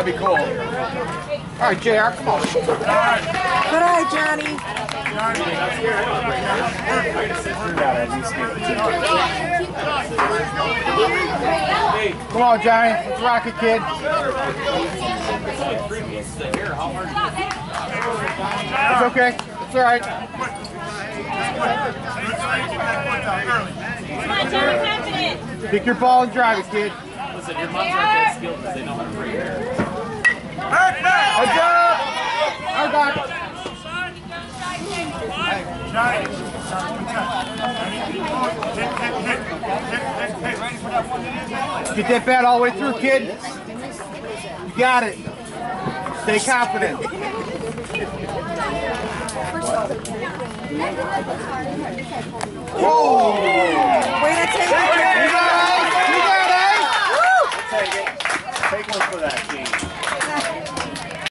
That'd be cool. All right, JR, come on. Good eye, Johnny. Come on, Johnny. Let's rock it, kid. It's okay. It's all right. Come on, Johnny, confident. Pick your ball and drive it, kid. Listen, your moms aren't that skilled because they know how to break Get that bat all the way through, kid. You got it. Stay confident. Whoa! Way to take it, You got it! You got it! Take it. Take one for that team.